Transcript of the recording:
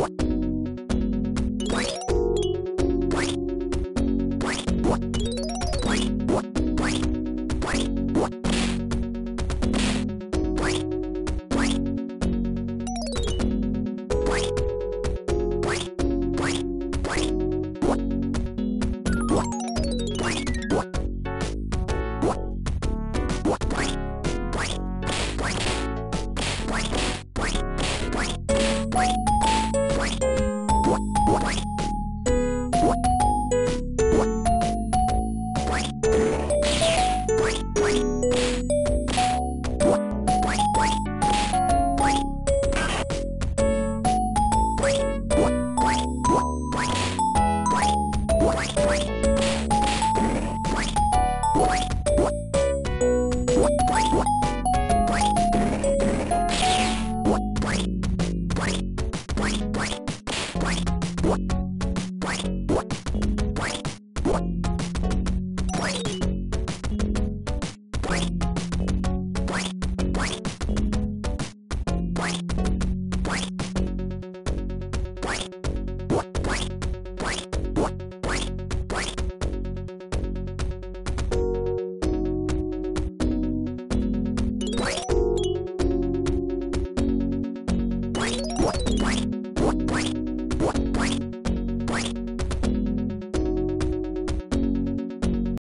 What? What? What?